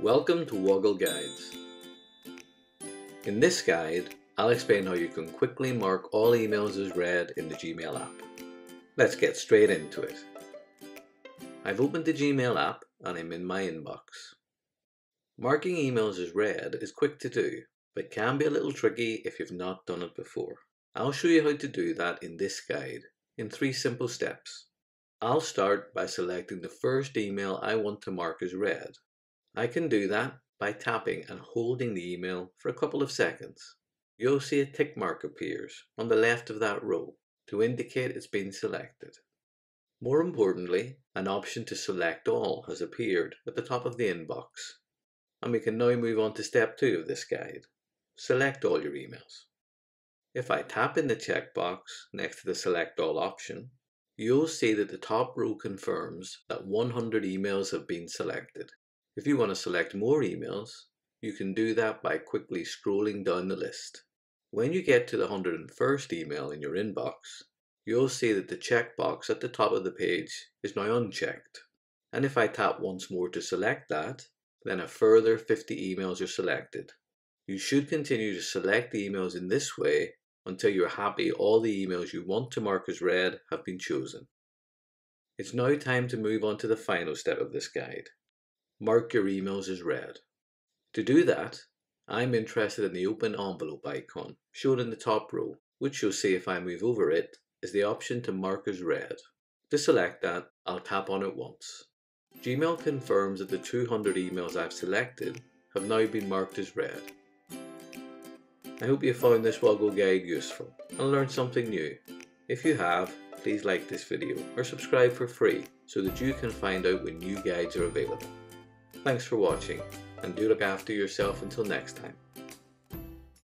Welcome to Woggle Guides. In this guide, I'll explain how you can quickly mark all emails as read in the Gmail app. Let's get straight into it. I've opened the Gmail app and I'm in my inbox. Marking emails as read is quick to do, but can be a little tricky if you've not done it before. I'll show you how to do that in this guide in three simple steps. I'll start by selecting the first email I want to mark as read. I can do that by tapping and holding the email for a couple of seconds. You'll see a tick mark appears on the left of that row to indicate it's been selected. More importantly, an option to select all has appeared at the top of the inbox. And we can now move on to step 2 of this guide. Select all your emails. If I tap in the checkbox next to the select all option, you'll see that the top row confirms that 100 emails have been selected. If you want to select more emails, you can do that by quickly scrolling down the list. When you get to the 101st email in your inbox, you'll see that the checkbox at the top of the page is now unchecked. And if I tap once more to select that, then a further 50 emails are selected. You should continue to select the emails in this way until you're happy all the emails you want to mark as read have been chosen. It's now time to move on to the final step of this guide. Mark your emails as read. To do that, I'm interested in the open envelope icon shown in the top row, which you'll see if I move over it is the option to mark as read. To select that, I'll tap on it once. Gmail confirms that the 200 emails I've selected have now been marked as read. I hope you found this Woggle guide useful and learned something new. If you have, please like this video or subscribe for free so that you can find out when new guides are available. Thanks for watching and do look after yourself until next time.